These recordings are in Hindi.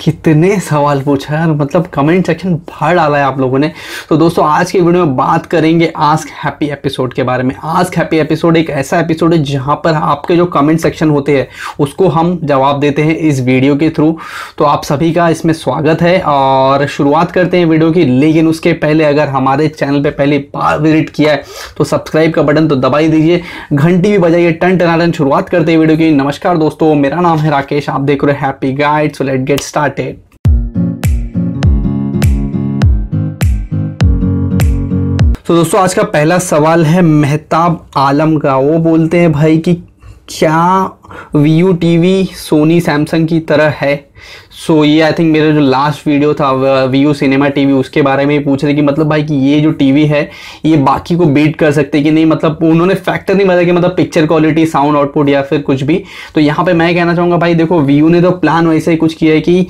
कितने सवाल पूछा यार मतलब कमेंट सेक्शन भर डाला है आप लोगों ने। तो दोस्तों, आज के वीडियो में बात करेंगे आस्क हैप्पी एपिसोड के बारे में। आस्क हैप्पी एपिसोड एक ऐसा एपिसोड है जहाँ पर आपके जो कमेंट सेक्शन होते हैं, उसको हम जवाब देते हैं इस वीडियो के थ्रू तो आप सभी का इसमें स्वागत है और शुरुआत करते हैं वीडियो की। लेकिन उसके पहले अगर हमारे चैनल पर पहली बार विज़िट किया है तो सब्सक्राइब का बटन तो दबाई दीजिए। घंटी भी बजाइए, टन टनाटन शुरुआत करते हैं वीडियो की। नमस्कार दोस्तों, मेरा नाम है राकेश, आप देख रहे हैं happy guide so let get started तो दोस्तों, आज का पहला सवाल है, मेहताब आलम का वो बोलते हैं, भाई, कि क्या Vu T V Sony Samsung की तरह है? सो ये आई थिंक मेरा जो लास्ट वीडियो था वी यू सिनेमा टीवी उसके बारे में पूछ रहे कि मतलब भाई कि ये जो टीवी है, ये बाकी को बीट कर सकते कि नहीं? मतलब उन्होंने फैक्टर नहीं बताया कि मतलब पिक्चर क्वालिटी साउंड आउटपुट या फिर कुछ भी। तो यहाँ पे मैं कहना चाहूँगा भाई, देखो VU ने तो प्लान वैसे ही कुछ किया है कि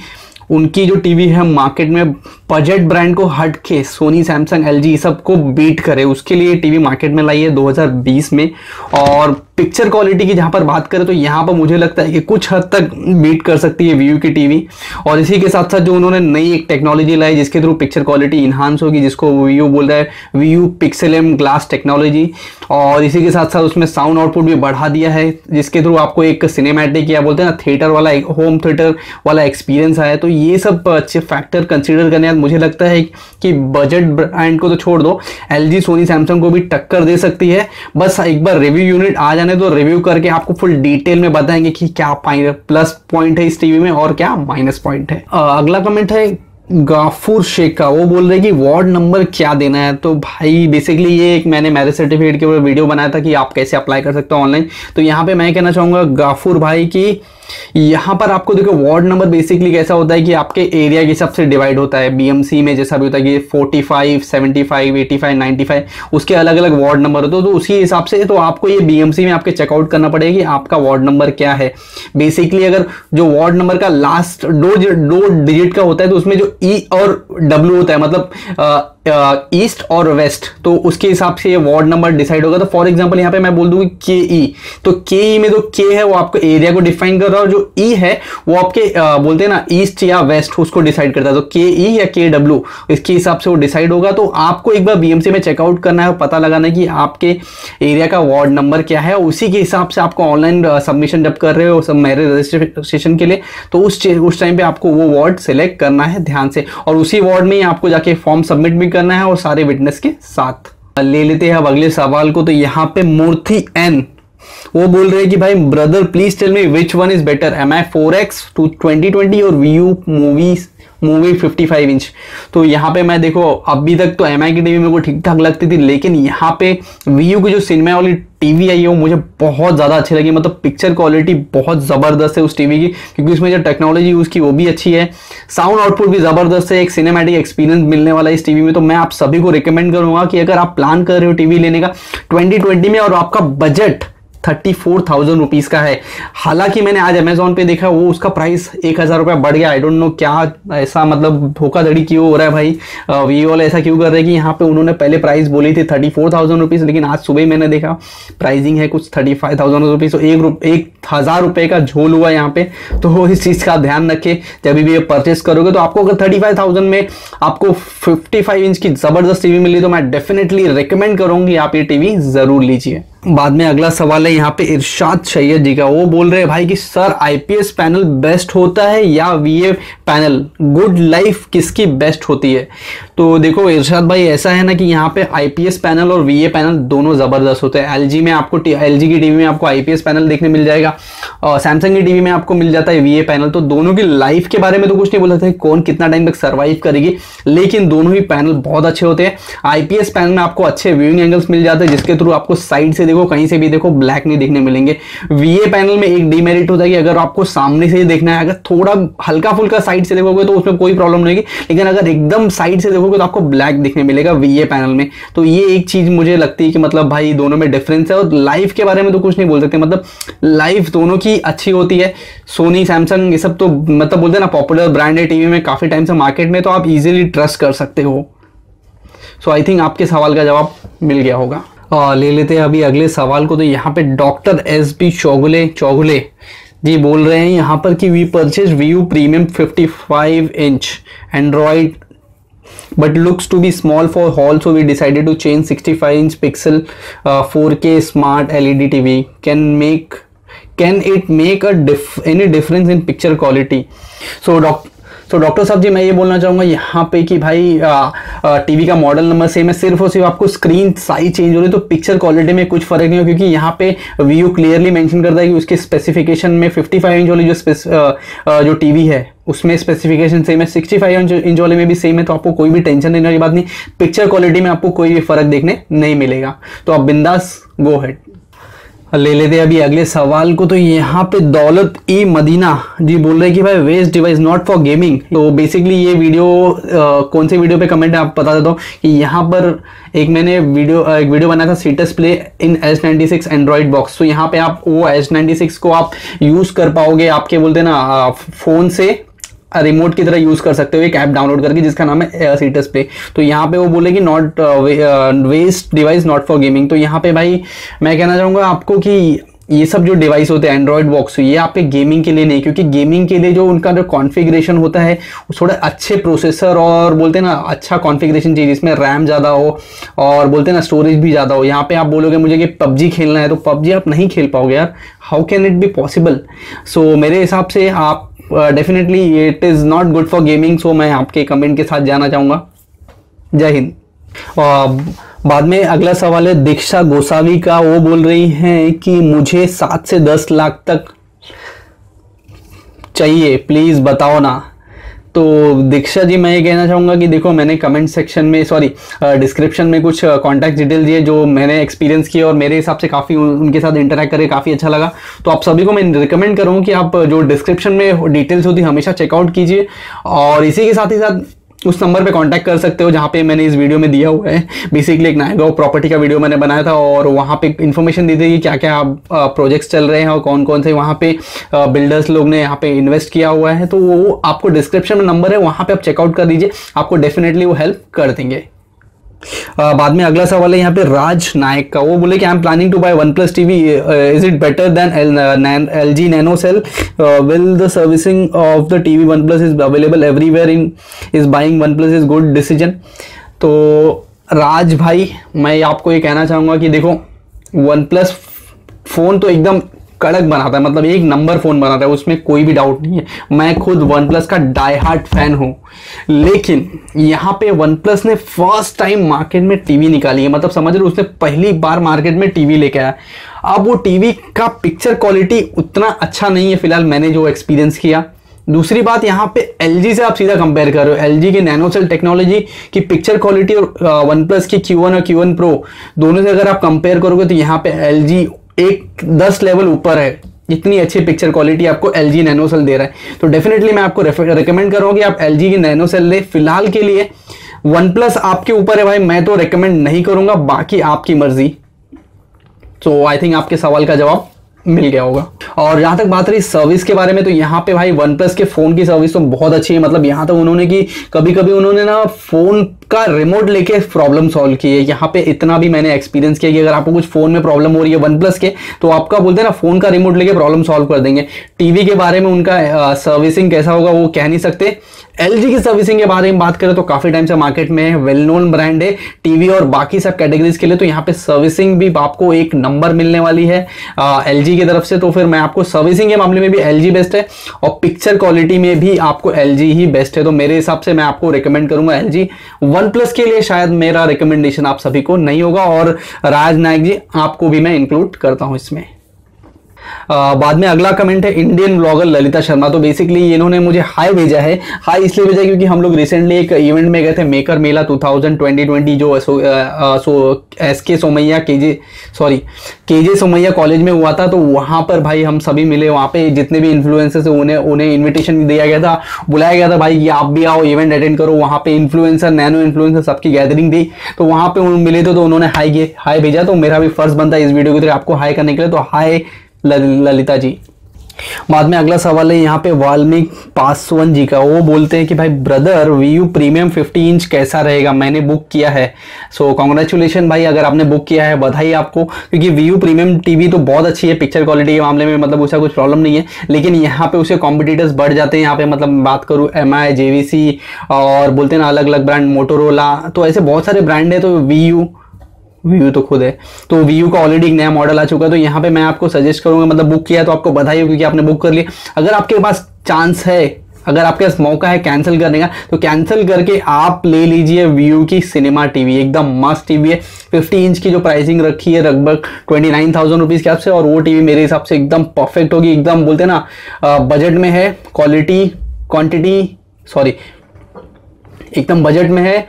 उनकी जो टीवी है मार्केट में बजट ब्रांड को हट के सोनी सैमसंग एल जी सबको बीट करे। उसके लिए टीवी मार्केट में लाई है 2020 में। और पिक्चर क्वालिटी की जहाँ पर बात करें तो यहाँ पर मुझे लगता है कि कुछ हद तक बीट कर सकती है व्यू की टीवी और इसी के साथ साथ जो उन्होंने नई एक टेक्नोलॉजी लाई जिसके थ्रू पिक्चर क्वालिटी इंहांस होगी, जिसको व्यू बोल रहा है view pixel M glass technology और इसी के साथ साथ उसमें साउंड आउटपुट भी बढ़ा दिया है, जिसके थ्रू आपको एक सिनेमैटिक या बोलते हैं ना थिएटर वाला होम थिएटर वाला एक्सपीरियंस आया तो ये सब अच्छे फैक्टर कंसिडर करने मुझे लगता है कि बजट ब्रांड को तो छोड़ दो एलजी सोनी सैमसंग को भी टक्कर दे सकती है। बस एक बार रिव्यू यूनिट आ जाने तो रिव्यू करके आपको फुल डिटेल में बताएँगे कि क्या प्लस पॉइंट है इस टीवी में और क्या माइनस पॉइंट है। अगला कमेंट है गाफूर शेख का। वो बोल रहे कि वार्ड नंबर क्या देना है? तो भाई बेसिकली ये एक मैंने मैरिज सर्टिफिकेट के ऊपर वीडियो बनाया था कि आप कैसे अप्लाई कर सकते हो ऑनलाइन तो यहाँ पे मैं कहना चाहूँगा गाफूर भाई की यहाँ पर आपको देखो वार्ड नंबर बेसिकली कैसा होता है कि आपके एरिया के हिसाब से डिवाइड होता है। बीएमसी में जैसा भी होता है कि 45, 75, 85, 95 उसके अलग अलग वार्ड नंबर होते हैं। तो उसी हिसाब से तो आपको ये बीएमसी में आपके चेकआउट करना पड़ेगा कि आपका वार्ड नंबर क्या है। बेसिकली अगर जो वार्ड नंबर का लास्ट दो दो डिजिट का होता है तो उसमें जो ई e और डब्ल्यू होता है मतलब ईस्ट और वेस्ट तो उसके हिसाब से वार्ड नंबर डिसाइड होगा। तो फॉर एग्जांपल यहाँ पे मैं बोल दूँगी के ई। तो के ई में तो के है वो आपको एरिया को डिफाइन कर रहा है और जो ई e है वो आपके आ, बोलते हैं ना ईस्ट या वेस्ट उसको डिसाइड करता है। तो के ई या के डब्ल्यू इसके हिसाब से वो डिसाइड होगा। तो आपको एक बार बीएमसी में चेकआउट करना है पता लगाना है कि आपके एरिया का वार्ड नंबर क्या है। उसी के हिसाब से आपको ऑनलाइन सबमिशन जब कर रहे हो सब मैरिज रजिस्ट्रेशन के लिए तो उस उस टाइम पे आपको वो वार्ड सेलेक्ट करना है ध्यान से। और उसी वार्ड में ही आपको जाके फॉर्म सबमिट भी करना है और सारे विटनेस के साथ। ले लेते हैं अब अगले सवाल को तो यहाँ पे मूर्ति एन वो बोल रहे हैं कि भाई brother please tell me which one is better M I four X two twenty twenty और we you movies movie 55 inch तो यहाँ पे मैं देखो, अभी तक तो एमआई की टीवी मेरे को ठीक ठाक लगती थी, लेकिन यहाँ पे वी की जो सिनेमा वाली टीवी आई है, वो मुझे बहुत ज़्यादा अच्छी लगी। मतलब पिक्चर क्वालिटी बहुत ज़बरदस्त है उस टीवी की, क्योंकि उसमें जो टेक्नोलॉजी यूज़ की वो भी अच्छी है। साउंड आउटपुट भी ज़बरदस्त है, एक सिनेमैटिक एक्सपीरियंस मिलने वाला है इस टीवी में। तो मैं आप सभी को रिकमेंड करूँगा कि अगर आप प्लान कर रहे हो टीवी लेने का ट्वेंटी में और आपका budget thirty four thousand rupees का है। हालाँकि मैंने आज अमेजोन पे देखा, वो उसका प्राइस एक हज़ार रुपया बढ़ गया। आई डोंट नो क्या ऐसा मतलब धोखाधड़ी क्यों हो रहा है भाई? वी वाले ऐसा क्यों कर रहे हैं कि यहाँ पे उन्होंने पहले प्राइस बोली थी थर्टी फोर थाउज़ेंड रुपीज़ लेकिन आज सुबह मैंने देखा प्राइसिंग है कुछ थर्टी फाइव थाउज़ेंड रुपीज़ तो एक रुप, एक हज़ार रुपये का झोल हुआ यहाँ पे। तो इस चीज़ का ध्यान रखें, जब भी ये परचेस करोगे तो आपको अगर थर्टी फाइव थाउज़ेंड में आपको फिफ्टी फाइव इंच की ज़बरदस्त टीवी मिली तो मैं डेफिनेटली रिकमेंड करूँगी, आप ये टीवी ज़रूर लीजिए। बाद में अगला सवाल है, यहाँ पे इरशाद सैयद जी का। वो बोल रहे हैं, भाई, कि सर आईपीएस पैनल बेस्ट होता है या वीए पैनल गुड लाइफ किसकी बेस्ट होती है? तो देखो, इरशाद भाई, ऐसा है ना कि यहाँ पे आईपीएस पैनल और वीए पैनल दोनों ज़बरदस्त होते हैं। एलजी में आपको एलजी की टीवी में आपको आईपीएस पैनल देखने मिल जाएगा और सैमसंग की टीवी में आपको मिल जाता है वीए पैनल तो दोनों की लाइफ के बारे में तो कुछ नहीं बोल सकते कौन कितना टाइम तक सर्वाइव करेगी, लेकिन दोनों ही पैनल बहुत अच्छे होते हैं। आईपीएस पैनल में आपको अच्छे व्यूइंग एंगल्स मिल जाते हैं, जिसके थ्रू आपको साइड से देखो, कहीं से भी देखो ब्लैक नहीं देखने मिलेंगे। वीए पैनल में एक डीमेरिट होता है कि अगर आपको सामने से ही देखना है, अगर थोड़ा हल्का फुल्का साइड से देखोगे तो उसमें कोई प्रॉब्लम नहीं होगी। लेकिन अगर एकदम साइड से देखोगे तो आपको ब्लैक देखने मिलेगा वीए पैनल में। तो ये एक चीज़ मुझे लगती है कि मतलब भाई दोनों में डिफरेंस है और लाइफ के बारे में तो कुछ नहीं बोल सकते। मतलब लाइफ दोनों की अच्छी होती है। सोनी सैमसंग ये सब तो मतलब बोलते हैं ना पॉपुलर ब्रांड है टीवी में। काफ़ी टाइम से मार्केट में तो आप इजीली ट्रस्ट कर सकते हो। सो आई थिंक आपके सवाल का जवाब मिल गया होगा। आ, ले लेते हैं अभी अगले सवाल को। तो यहाँ पे doctor S B Chougule Chougule ji बोल रहे हैं यहाँ पर कि we purchase Vu premium 55 inch Android but looks to be small for hall so we decided to change 65 inch pixel uh, 4k smart led tv can make can it make a diff any difference in picture quality? So doc तो डॉक्टर साहब जी, मैं ये बोलना चाहूँगा यहाँ पे कि भाई टीवी का मॉडल नंबर सेम है, सिर्फ़ और सिर्फ़ आपको स्क्रीन साइज़ चेंज हो रही है तो पिक्चर क्वालिटी में कुछ फ़र्क नहीं हो, क्योंकि यहाँ पे व्यू क्लियरली मेंशन करता है कि उसके स्पेसिफिकेशन में 55 इंच वाली जो जो टीवी है, उसमें स्पेसिफिकेशन सेम है 65 इंच वाले में भी सेम है तो आपको कोई भी टेंशन लेने वाली बात नहीं पिक्चर क्वालिटी में आपको कोई भी फ़र्क देखने नहीं मिलेगा। तो आप बिंदास गो हेड ले लेते हैं अभी अगले सवाल को। तो यहाँ पे दौलत ई मदीना जी बोल रहे कि भाई best device not for gaming तो बेसिकली ये वीडियो आ, कौन से वीडियो पे कमेंट आप बता देता हूँ कि यहाँ पर एक मैंने वीडियो एक वीडियो बनाया था seats play in S ninety six Android box तो यहाँ पे आप वो एस नाइनटी सिक्स को आप यूज़ कर पाओगे। आपके बोलते ना फ़ोन से रिमोट की तरह यूज़ कर सकते हो, एक ऐप डाउनलोड करके जिसका नाम है एयर सीटस पे तो यहाँ पे वो बोले कि not best device not for gaming तो यहाँ पे भाई, मैं कहना चाहूँगा आपको कि ये सब जो डिवाइस होते हैं एंड्रॉयड बॉक्स ये आपके गेमिंग के लिए नहीं, क्योंकि गेमिंग के लिए जो उनका जो कॉन्फ़िगरेशन होता है, वो थोड़े अच्छे प्रोसेसर और बोलते हैं ना अच्छा कॉन्फ़िगरेशन चाहिए, जिसमें रैम ज़्यादा हो और बोलते हैं ना स्टोरेज भी ज़्यादा हो। यहाँ पे आप बोलोगे मुझे कि पबजी खेलना है तो पबजी आप नहीं खेल पाओगे यार। How can it be possible so मेरे हिसाब से आप definitely it is not good for gaming so मैं आपके कमेंट के साथ जाना चाहूँगा। जय हिंद। बाद में अगला सवाल है, दीक्षा गोसावी का। वो बोल रही हैं कि मुझे सात से दस लाख तक चाहिए। प्लीज़ बताओ ना। तो दीक्षा जी, मैं ये कहना चाहूँगा कि देखो, मैंने कमेंट सेक्शन में सॉरी डिस्क्रिप्शन में कुछ कॉन्टैक्ट डिटेल दिए जो मैंने एक्सपीरियंस किए और मेरे हिसाब से काफ़ी उनके साथ इंटरेक्ट करके काफ़ी अच्छा लगा। तो आप सभी को मैं रिकमेंड करूँ कि आप जो डिस्क्रिप्शन में डिटेल्स होती, हमेशा चेकआउट कीजिए और इसी के साथ ही साथ उस नंबर पे कांटेक्ट कर सकते हो जहाँ पे मैंने इस वीडियो में दिया हुआ है। बेसिकली एक नायगांव प्रॉपर्टी का वीडियो मैंने बनाया था और वहाँ पे इन्फॉर्मेशन दी थी कि क्या क्या प्रोजेक्ट्स चल रहे हैं और कौन कौन से वहाँ पे बिल्डर्स लोग ने यहाँ पे इन्वेस्ट किया हुआ है। तो वो आपको डिस्क्रिप्शन में नंबर है, वहाँ पर आप चेकआउट कर दीजिए। आपको डेफिनेटली वो हेल्प कर देंगे। बाद में अगला सवाल है यहाँ पे राज नायक का। वो बोले कि I am planning to buy OnePlus TV is it better than L G nano cell will the servicing of the TV OnePlus is available everywhere in is buying OnePlus is good decision तो राज भाई, मैं आपको ये कहना चाहूँगा कि देखो वन प्लस फ़ोन तो एकदम कड़क बनाता है मतलब एक नंबर फ़ोन बनाता है, उसमें कोई भी डाउट नहीं है। मैं खुद वन प्लस का डाई हार्ट फ़ैन हूँ। लेकिन यहाँ पे वन प्लस ने फ़र्स्ट टाइम मार्केट में टीवी निकाली है। मतलब समझ रहे उसने पहली बार मार्केट में टीवी लेके आया। अब वो टीवी का पिक्चर क्वालिटी उतना अच्छा नहीं है, फ़िलहाल मैंने जो एक्सपीरियंस किया। दूसरी बात, यहाँ पे LG से आप सीधा कंपेयर कर रहे हो। एल के नैनो सेल टेक्नोलॉजी की पिक्चर क्वालिटी और वन प्लस की क्यू वन और क्यू वन प्रो दोनों से अगर आप कंपेयर करोगे तो यहाँ पे LG एक दस लेवल ऊपर है, इतनी अच्छी पिक्चर क्वालिटी आपको एल जी नैनो सेल दे रहा है। तो डेफिनेटली मैं आपको रिकमेंड करूँगा कि आप एल जी की नैनो सेल ले फ़िलहाल के लिए। वन प्लस आपके ऊपर है भाई, मैं तो रिकमेंड नहीं करूँगा, बाकी आपकी मर्ज़ी। तो आई थिंक आपके सवाल का जवाब मिल गया होगा। और जहाँ तक बात रही सर्विस के बारे में तो यहाँ पे भाई वन प्लस के फ़ोन की सर्विस तो बहुत अच्छी है। मतलब यहाँ तक उन्होंने की कभी कभी उन्होंने ना फ़ोन का रिमोट लेके प्रॉब्लम सॉल्व की है यहाँ पे इतना भी मैंने एक्सपीरियंस किया कि अगर आपको कुछ फ़ोन में प्रॉब्लम हो रही है वन प्लस के तो आपका बोलते हैं ना फ़ोन का रिमोट लेके प्रॉब्लम सॉल्व कर देंगे। टीवी के बारे में उनका सर्विसिंग कैसा होगा वो कह नहीं सकते। LG की सर्विसिंग के बारे में बात करें तो काफ़ी टाइम से मार्केट में वेल नोन ब्रांड है। टीवी और बाकी सब कैटेगरीज के लिए तो यहाँ पे सर्विसिंग भी आपको एक नंबर मिलने वाली है। एल की तरफ़ से तो फिर मैं आपको सर्विसिंग के मामले में भी एलजी बेस्ट है और पिक्चर क्वालिटी में भी आपको एलजी ही बेस्ट है। तो मेरे हिसाब से मैं आपको रिकमेंड करूँगा एलजी वन प्लस के लिए शायद मेरा रिकमेंडेशन आप सभी को नहीं होगा और राज नायक जी, आपको भी मैं इंक्लूड करता हूँ इसमें। बाद में अगला कमेंट है इंडियन ब्लॉगर ललिता शर्मा। तो बेसिकली इन्होंने मुझे हाई भेजा है। हाई इसलिए भेजा क्योंकि हम लोग रिसेंटली एक इवेंट में गए थे मेकर मेला 2020 जो S K Somaiya K J sorry के जे सोमैया कॉलेज में हुआ था। तो वहाँ पर भाई हम सभी मिले। वहाँ पे जितने भी इन्फ्लुएंसर्स उन्हें उन्हें इन्विटेशन दिया गया था। बुलाया गया था, भाई कि आप भी आओ इवेंट अटेंड करो। वहाँ पे इन्फ्लुएंसर नैनो इन्फ्लुएंसर सबकी गैदरिंग दी तो वहाँ पे मिले थे तो उन्होंने हाई हाई भेजा। तो मेरा भी फ़र्स्ट बनता है इस वीडियो के तरह आपको हाई करने के लिए। तो हाई ललिता जी। बाद में अगला सवाल है यहाँ पे वाल्मीक पासवान जी का। वो बोलते हैं कि भाई brother V U premium 50 inch कैसा रहेगा? मैंने बुक किया है। सो so, कॉन्ग्रेचुलेशन भाई अगर आपने बुक किया है बधाई आपको। क्योंकि वी यू प्रीमियम टीवी तो बहुत अच्छी है पिक्चर क्वालिटी के मामले में मतलब उसका कुछ प्रॉब्लम नहीं है। लेकिन यहाँ पे उसे कॉम्पिटिटर्स बढ़ जाते हैं। यहाँ पे मतलब बात करूँ एम आई और बोलते हैं ना अलग अलग ब्रांड मोटोरोला तो ऐसे बहुत सारे ब्रांड है तो वी यू वीयू तो खुद है। तो वीयू का ऑलरेडी एक नया मॉडल आ चुका है तो यहाँ पे मैं आपको सजेस्ट करूँगा मतलब बुक किया तो आपको बधाई हो क्योंकि आपने बुक कर लिया। अगर आपके पास चांस है, अगर आपके पास मौका है कैंसिल करने का तो कैंसिल करके आप ले लीजिए व्यू की सिनेमा टीवी एकदम मस्त टीवी है। 50 इंच की जो प्राइसिंग रखी है लगभग ट्वेंटी नाइन थाउज़ेंड रुपीज़ के आपसे, और वो टीवी मेरे हिसाब से एकदम परफेक्ट होगी, एकदम बोलते ना बजट में है क्वालिटी क्वांटिटी सॉरी एकदम बजट में है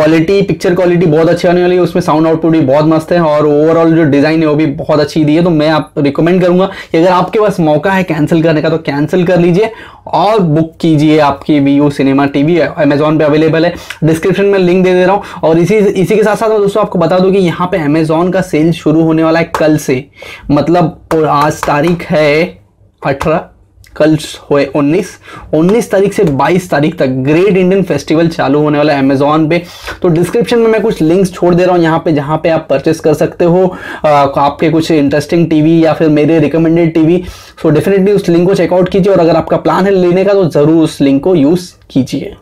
क्वालिटी पिक्चर क्वालिटी बहुत अच्छी आने वाली है, उसमें साउंड आउटपुट भी बहुत मस्त है और ओवरऑल जो डिज़ाइन है वो भी बहुत अच्छी दी है तो मैं आप रिकमेंड करूँगा कि अगर आपके पास मौका है कैंसिल करने का तो कैंसिल कर लीजिए और बुक कीजिए आपकी V U cinema T V Amazon पर अवेलेबल है। डिस्क्रिप्शन में लिंक दे दे रहा हूँ और इसी इसी के साथ साथ मैं दोस्तों आपको बता दूँ कि यहाँ पर अमेजोन का सेल शुरू होने वाला है कल से। मतलब आज तारीख है अठारह कल हुए 19 19 तारीख से 22 तारीख तक ग्रेट इंडियन फेस्टिवल चालू होने वाला है अमेजोन पे। तो डिस्क्रिप्शन में मैं कुछ लिंक्स छोड़ दे रहा हूँ यहाँ पे, जहाँ पे आप परचेस कर सकते हो आपके कुछ इंटरेस्टिंग टीवी या फिर मेरे रिकमेंडेड टीवी सो डेफिनेटली उस लिंक को चेकआउट कीजिए और अगर आपका प्लान है लेने का तो ज़रूर उस लिंक को यूज़ कीजिए।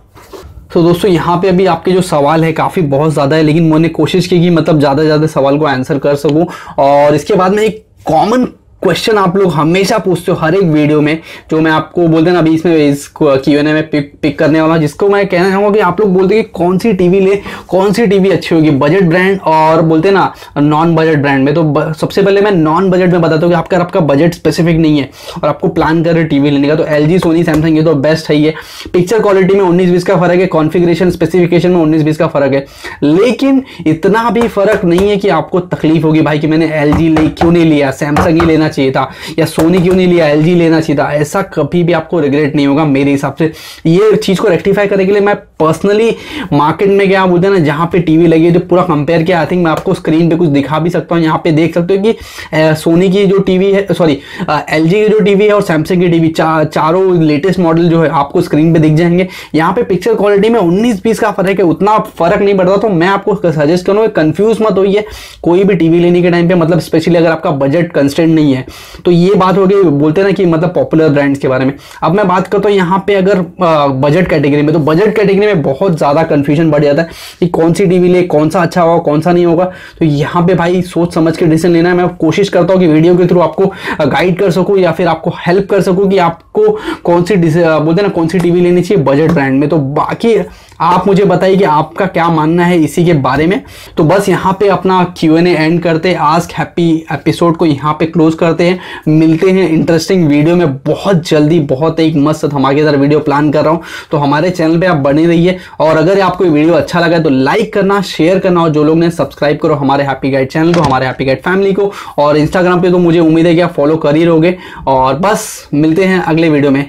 तो दोस्तों, यहाँ पे अभी आपके जो सवाल है काफ़ी बहुत ज़्यादा है, लेकिन मैंने कोशिश की कि मतलब ज़्यादा से ज़्यादा सवाल को आंसर कर सकूँ। और इसके बाद में एक कॉमन क्वेश्चन आप लोग हमेशा पूछते हो हर एक वीडियो में जो मैं आपको बोलते ना अभी इसमें इस क्यू एन में पिक पिक करने वाला जिसको मैं कहना चाहूँगा कि आप लोग बोलते हैं कि कौन सी टीवी ले कौन सी टीवी अच्छी होगी बजट ब्रांड और बोलते हैं ना नॉन बजट ब्रांड में। तो ब, सबसे पहले मैं नॉन बजट में बताता हूँ कि आपका आपका बजट स्पेसिफिक नहीं है और आपको प्लान कर रहे टीवी लेने का। तो एल सोनी सैमसंग ये तो बेस्ट है ही है। पिक्चर क्वालिटी में उन्नीस बीस का फ़र्क है कॉन्फिग्रेशन स्पेसिफिकेशन में उन्नीस बीस का फ़र्क है। लेकिन इतना भी फ़र्क नहीं है कि आपको तकलीफ़ होगी। भाई कि मैंने LG ले क्यों नहीं लिया? सैमसंग ही लेना लेना चाहिए था या सोनी क्यों नहीं लिया एलजी लेना चाहिए था ऐसा कभी भी आपको रिग्रेट नहीं होगा मेरे हिसाब से। ये चीज़ को रेक्टिफाई करने के लिए मैं पर्सनली मार्केट में क्या बोलते ना जहाँ पे टीवी लगी है जो पूरा कंपेयर किया आई थिंक मैं आपको स्क्रीन पे कुछ दिखा भी सकता हूँ यहाँ पे देख सकते हो कि सोनी की जो टीवी है सॉरी एल की जो टीवी है और सैमसंग की टीवी चा, चारों लेटेस्ट मॉडल जो है आपको स्क्रीन पे दिख जाएँगे। यहाँ पे पिक्चर क्वालिटी में उन्नीस बीस का फ़र्क है उतना फ़र्क नहीं पड़ता तो मैं आपको सजेस्ट करूँगा कंफ्यूज मत होइए कोई भी टीवी लेने के टाइम पे मतलब स्पेशली अगर आपका बजट कंस्टेंट नहीं है तो ये बात हो गई, बोलते ना कि मतलब पॉपुलर ब्रांड्स के बारे में। अब मैं बात करता हूँ यहाँ पे अगर बजट कैटेगरी में तो बजट कैटेगरी में बहुत ज़्यादा कंफ्यूजन बढ़ जाता है कि कौन सी टीवी ले, कौन सा अच्छा होगा, कौन सा नहीं होगा। तो यहाँ पे भाई सोच समझ के डिसीज़न लेना है। मैं कोशिश करता हूँ कि वीडियो के थ्रू आपको गाइड कर सकूँ या फिर आपको हेल्प कर सकूँ कि आपको कौन सी बोलते ना, कौन सी टीवी लेनी चाहिए बजट ब्रांड में। तो बाकी आप मुझे बताइए कि आपका क्या मानना है इसी के बारे में। तो बस यहाँ पे अपना क्यू एन एंड करते हैं। आज हैप्पी एपिसोड को यहाँ पे क्लोज करते हैं। मिलते हैं इंटरेस्टिंग वीडियो में। बहुत जल्दी, बहुत एक मस्त धमाकेदार वीडियो प्लान कर रहा हूँ। तो हमारे चैनल पे आप बने रहिए। और अगर आपको ये वीडियो अच्छा लगा तो लाइक करना शेयर करना। और जो लोग ने सब्सक्राइब करो हमारे हैप्पी गाइड चैनल को, हमारे हैप्पी गाइड फैमिली को। और इंस्टाग्राम पे तो मुझे उम्मीद है कि आप फॉलो कर ही रहोगे। और बस मिलते हैं अगले वीडियो में।